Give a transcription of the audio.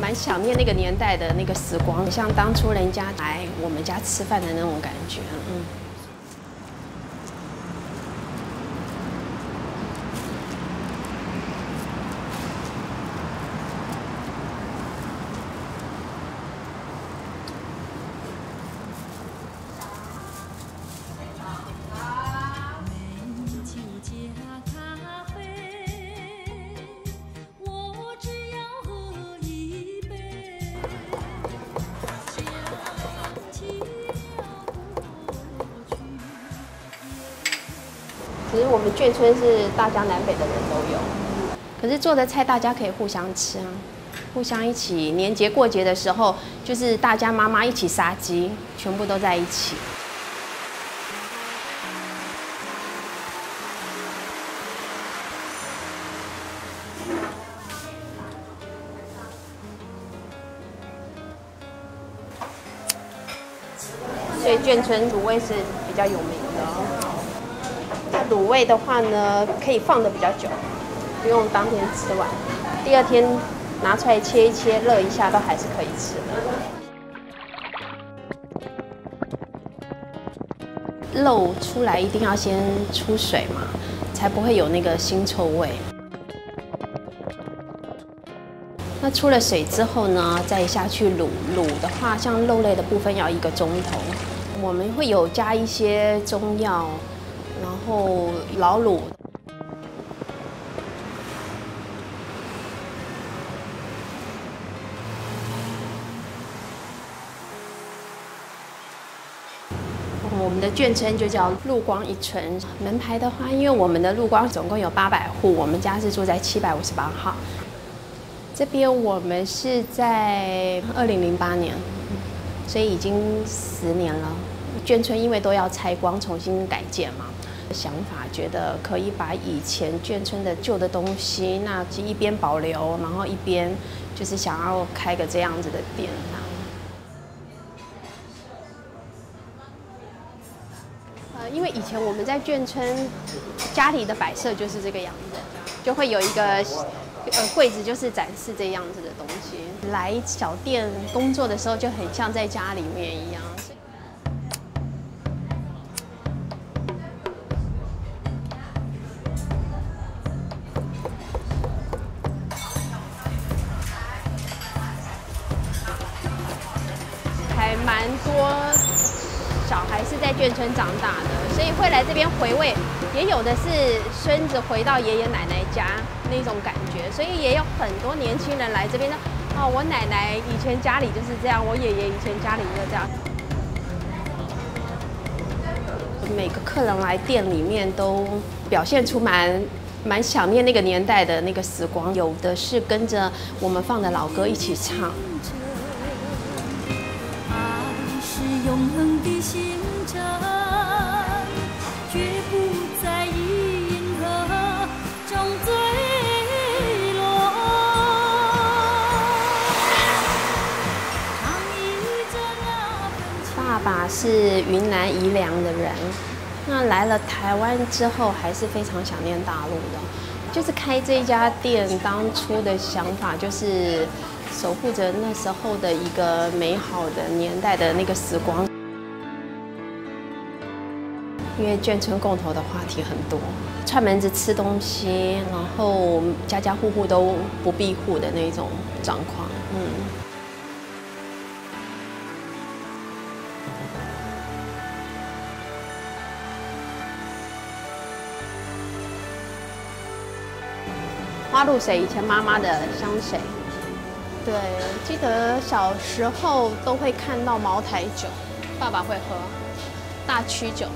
蛮想念那个年代的那个时光像当初人家来我们家吃饭的那种感觉嗯。其实我们眷村是大江南北的人都有，可是做的菜大家可以互相吃啊，互相一起年节过节的时候，就是大家妈妈一起杀鸡，全部都在一起。所以眷村卤味是比较有名的。卤味的话呢，可以放的比较久，不用当天吃完，第二天拿出来切一切，热一下都还是可以吃的。肉出来一定要先出水嘛，才不会有那个腥臭味。那出了水之后呢，再下去卤。卤的话，像肉类的部分要一个钟头。我们会有加一些中药。然后老卤，我们的眷村就叫陆光一村。门牌的话，因为我们的陆光总共有八百户，我们家是住在七百五十八号。这边我们是在二零零八年，所以已经十年了。眷村因为都要拆光，重新改建嘛。想法觉得可以把以前眷村的旧的东西，那一边保留，然后一边就是想要开个这样子的店。因为以前我们在眷村家里的摆设就是这个样子，就会有一个呃柜子，就是展示这样子的东西。来小店工作的时候就很像在家里面一样。蛮多小孩是在眷村长大的，所以会来这边回味。也有的是孙子回到爷爷奶奶家那种感觉，所以也有很多年轻人来这边呢。哦，我奶奶以前家里就是这样，我爷爷以前家里就这样。每个客人来店里面都表现出蛮蛮想念那个年代的那个时光，有的是跟着我们放的老歌一起唱。爸爸是云南宜良的人，那来了台湾之后，还是非常想念大陆的。就是开这家店，当初的想法就是。守护着那时候的一个美好的年代的那个时光，因为眷村共头的话题很多，串门子吃东西，然后家家户户都不闭户的那种状况，嗯。花露水以前妈妈的香水。对，记得小时候都会看到茅台酒，爸爸会喝大曲酒。